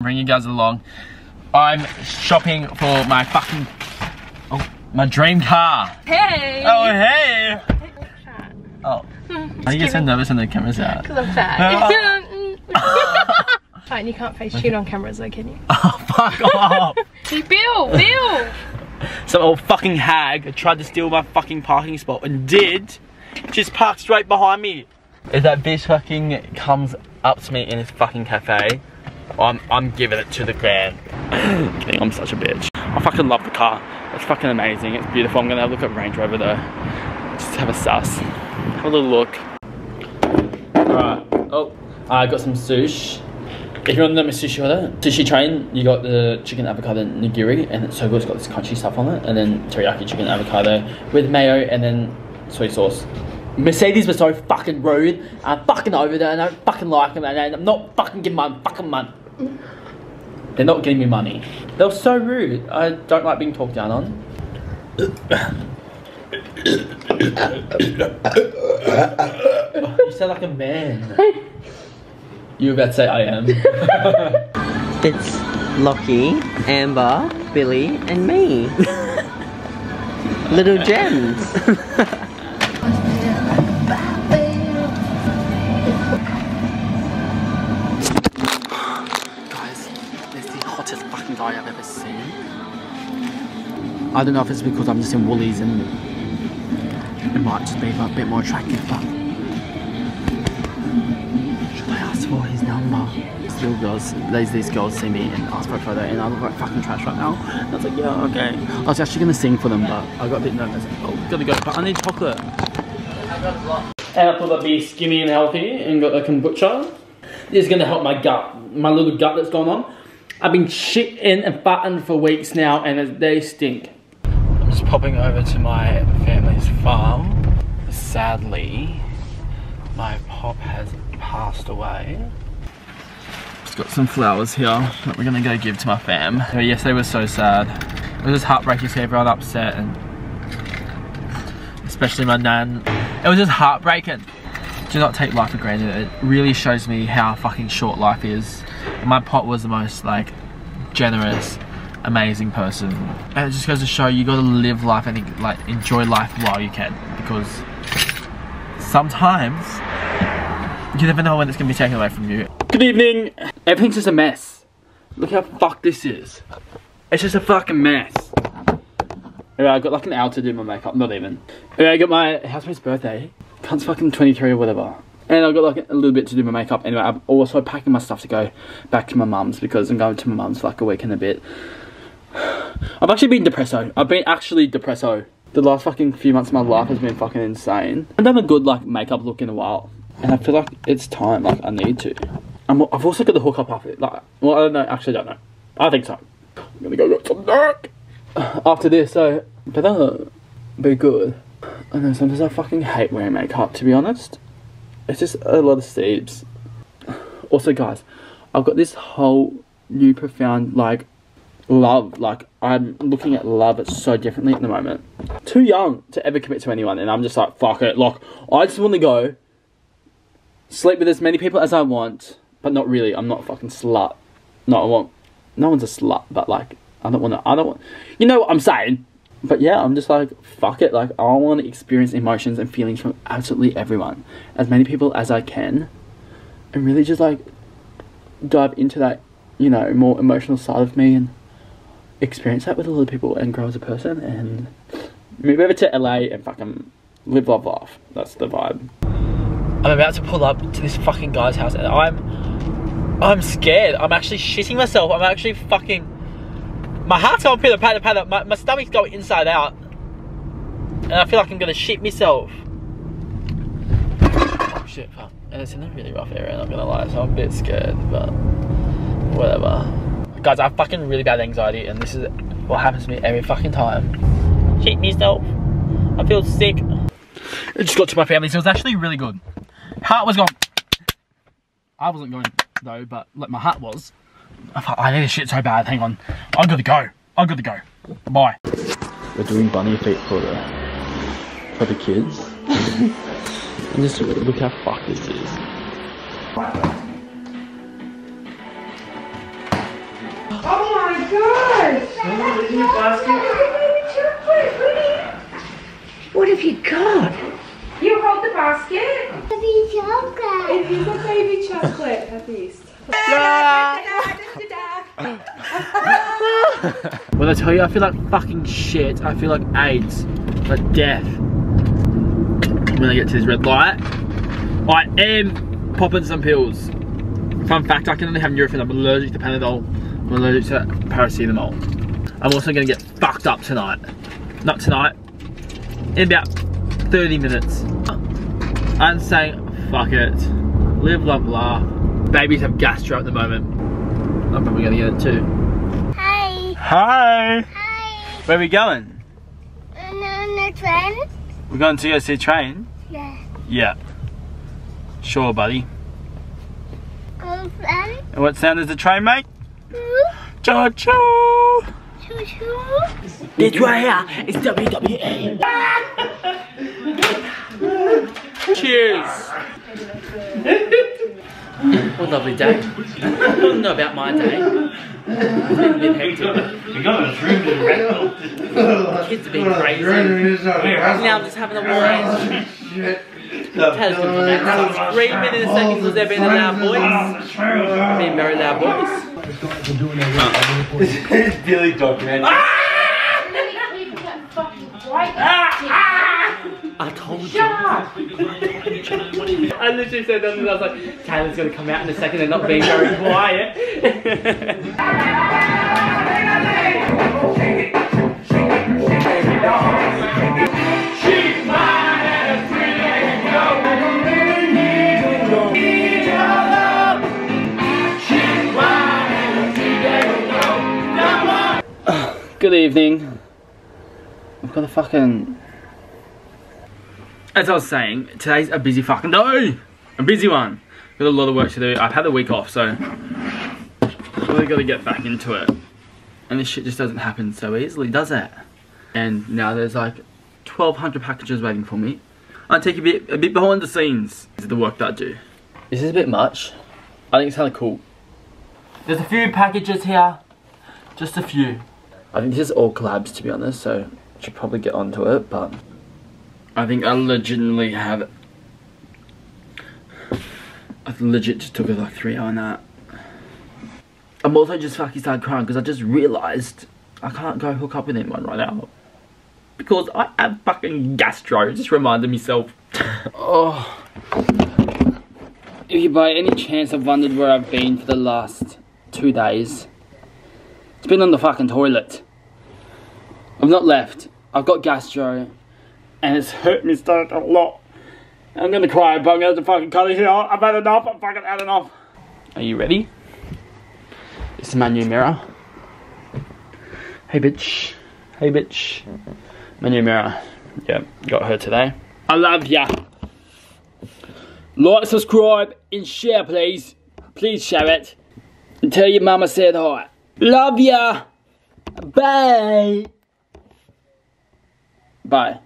bring you guys along. I'm shopping for my fucking, oh, my dream car. Hey! Oh, hey! Oh. oh. You get so nervous when the camera's out? Because I'm fat. Fine, you can't face tune on cameras though, can you? Oh, fuck off! See, Bill! Bill! Some old fucking hag tried to steal my fucking parking spot and did just park straight behind me. If that bitch fucking comes up to me in this fucking cafe, I'm, I'm giving it to the grand. Kidding, I'm such a bitch. I fucking love the car. It's fucking amazing. It's beautiful. I'm gonna have a look at Range Rover though. Just have a sus. Have a little look. Alright. Oh, I got some sushi. If you want to know my sushi order, sushi train, you got the chicken avocado nigiri, and it's so good. It's got this crunchy stuff on it, and then teriyaki chicken avocado with mayo, and then soy sauce. Mercedes was so fucking rude. I'm fucking over there, and I don't fucking like them, and I'm not fucking giving my fucking money. They're not giving me money. They were so rude. I don't like being talked down on. you sound like a man. You were about to say I am. It's Lockie, Amber, Billy, and me. Little gems. I don't know if it's because I'm just in Woolies and it might just be a bit more attractive, but should I ask for his number? Still girls, these, these girls see me and ask for a photo and I look like fucking trash right now. I was like, yeah, okay. I was actually gonna sing for them, but I got a bit nervous. Oh, gotta go, but I need chocolate. And I thought I'd be skinny and healthy and got a kombucha. This is gonna help my gut, my little gut that's going on. I've been shitting and farting for weeks now and they stink. Popping over to my family's farm. Sadly, my pop has passed away. Just got some flowers here that we're gonna go give to my fam. Yes, they were so sad. It was just heartbreaking to see everyone upset and especially my nan. It was just heartbreaking. Do not take life for granted. It really shows me how fucking short life is. My pot was the most like generous, amazing person. And it just goes to show you gotta live life and like enjoy life while you can because sometimes you never know when it's gonna be taken away from you. Good evening. Everything's just a mess. Look how fucked this is. It's just a fucking mess. Yeah, I got like an hour to do my makeup, not even. Yeah, I got my housemate's birthday. Cunt's fucking 23 or whatever. And I've got like a little bit to do my makeup. Anyway, I'm also packing my stuff to go back to my mum's because I'm going to my mum's for like a week and a bit. I've actually been depresso. I've been actually depresso. The last fucking few months of my life has been fucking insane. I've done a good like makeup look in a while. And I feel like it's time, like I need to. I'm, I've also got the hookup outfit. Like, well, I don't know, actually don't know. I think so. I'm gonna go get some dark after this, so better be good. I know sometimes I fucking hate wearing makeup, to be honest. It's just a lot of steps. Also, guys, I've got this whole new profound like love. Like I'm looking at love so differently at the moment. Too young to ever commit to anyone, and I'm just like fuck it. Like I just want to go sleep with as many people as I want, but not really. I'm not a fucking slut. No, I want. No one's a slut, but like I don't want to. I don't want. You know what I'm saying? But yeah, I'm just like fuck it. Like I want to experience emotions and feelings from absolutely everyone, as many people as I can, and really just like dive into that, you know, more emotional side of me and experience that with a lot of people and grow as a person and move over to LA and fucking live, love, laugh. That's the vibe. I'm about to pull up to this fucking guy's house and I'm I'm scared. I'm actually shitting myself. I'm actually fucking my heart's going pitter patter patter. My, my stomach's going inside out. And I feel like I'm gonna shit myself. Oh shit, fuck. And it's in a really rough area, I'm not gonna lie, so I'm a bit scared, but whatever. Guys, I have fucking really bad anxiety and this is what happens to me every fucking time. Shit myself. I feel sick. It just got to my family, so it was actually really good. Heart was going. I wasn't going though, but like my heart was. Oh, I thought, I need this shit so bad. Hang on, I'm gotta go. I'm gotta go. Bye. We're doing bunny feet for the for the kids. and just look how fucked this is. What have you got? You hold the basket. Baby chocolate. It is a baby chocolate. Have these. When I tell you I feel like fucking shit, I feel like AIDS, like death. When I get to this red light, I am popping some pills. Fun fact, I can only have Nurofen. I'm allergic to Panadol. I'm allergic to paracetamol. I'm also gonna get fucked up tonight. Not tonight. In about 30 minutes. I'm saying, fuck it. Live, love, laugh. Babies have gastro at the moment. I'm probably gonna get it too. Hi. Hi! Hi. Where are we going? And on the train? We're going to go see a train? Yeah. Yeah. Sure, buddy. Go friend. And what sound does the train make? Choo Choo choo! choo. It's right here. It's WWE. Cheers! What a lovely day. I don't know about my day. It's been a bit hectic. You got a room to rental. Kids have been crazy. Now I'm just having a wine. Taylor's gonna come and start screaming in a second because they're being a loud voice. Being very loud voice. It's Billy Dog Man. Ah! Ah! I told you. I literally said that and I was like, Taylor's gonna come out in a second and not be very quiet. Good evening. I've got a fucking. As I was saying, today's a busy fucking day. A busy one. Got a lot of work to do. I've had a week off, so really got to get back into it. And this shit just doesn't happen so easily, does it? And now there's like 1,200 packages waiting for me. I take a bit, a bit behind the scenes of the work that I do. This is a bit much? I think it's kind of cool. There's a few packages here. Just a few. I think this is all collabs to be honest, so I should probably get onto it, but I think I legitimately have I legit just took it like three hour nap. I'm also just fucking started crying because I just realised I can't go hook up with anyone right now. Because I have fucking gastro, just reminded myself. oh. If you by any chance have wondered where I've been for the last two days, it's been on the fucking toilet. I've not left. I've got gastro, and it's hurt me stomach a lot. I'm gonna cry, but I'm gonna have to fucking cut it here. I've had enough. I've fucking had enough. Are you ready? This is my new mirror. Hey, bitch. Hey, bitch. My new mirror. Yeah, got her today. I love ya. Like, subscribe, and share, please. Please share it. And tell your mama said hi. Love ya. Bye. Bye.